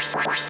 force. force